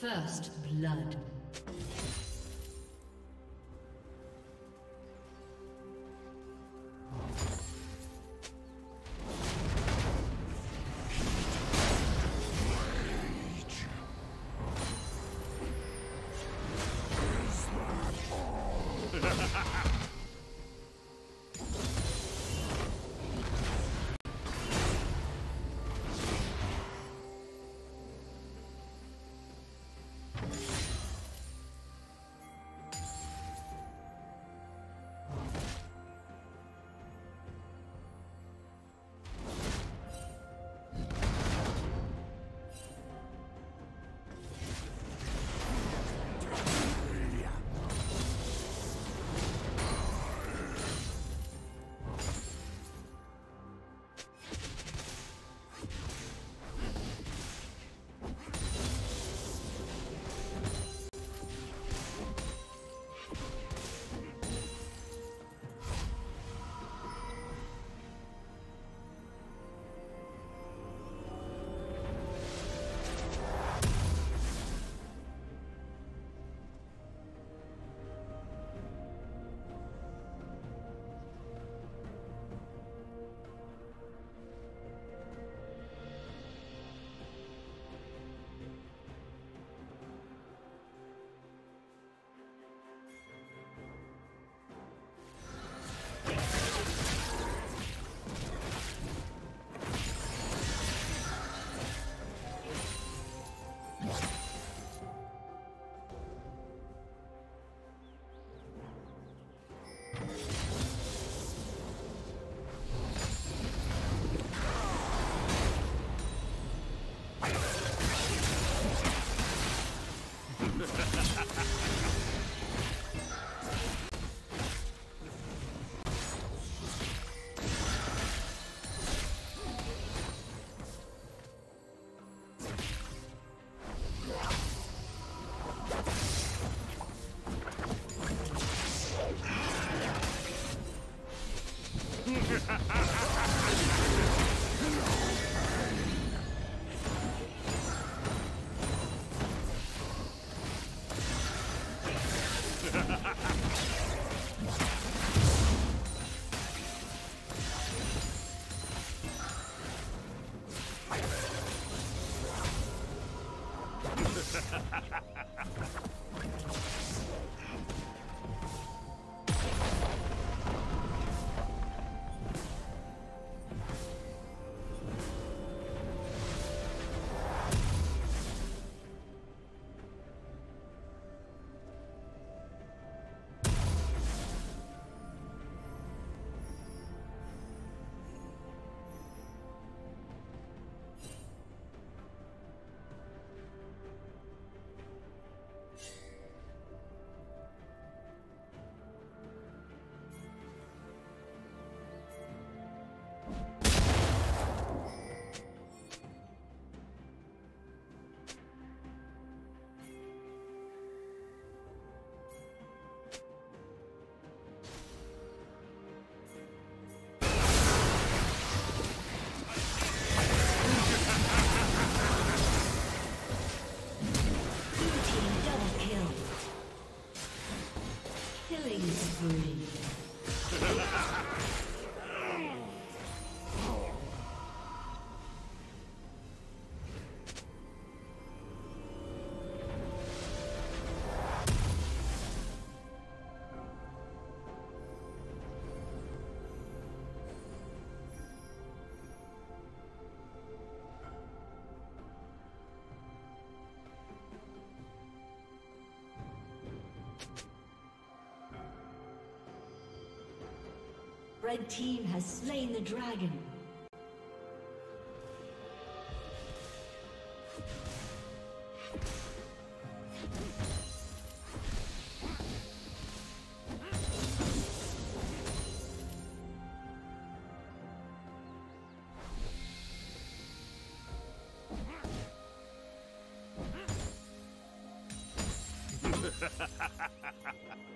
First blood. Red team has slain the dragon. Ha ha ha ha ha!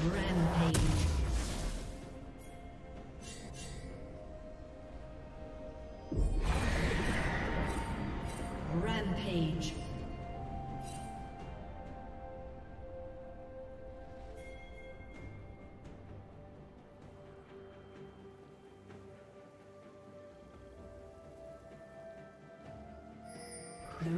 Rampage. Rampage.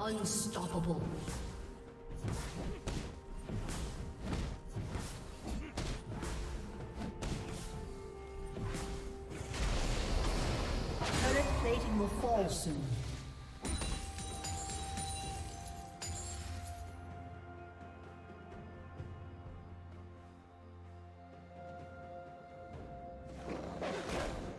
Unstoppable.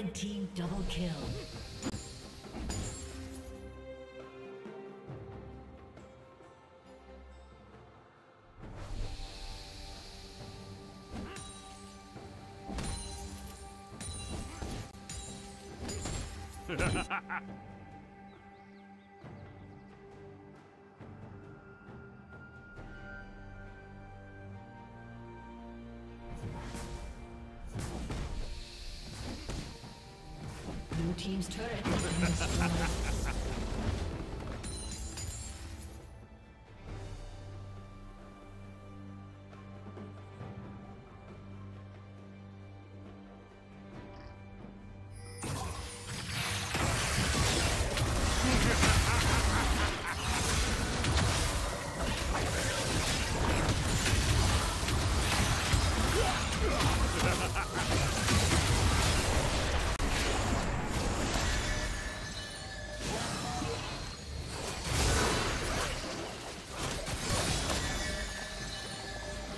Red Team double kill. Blue Team's turret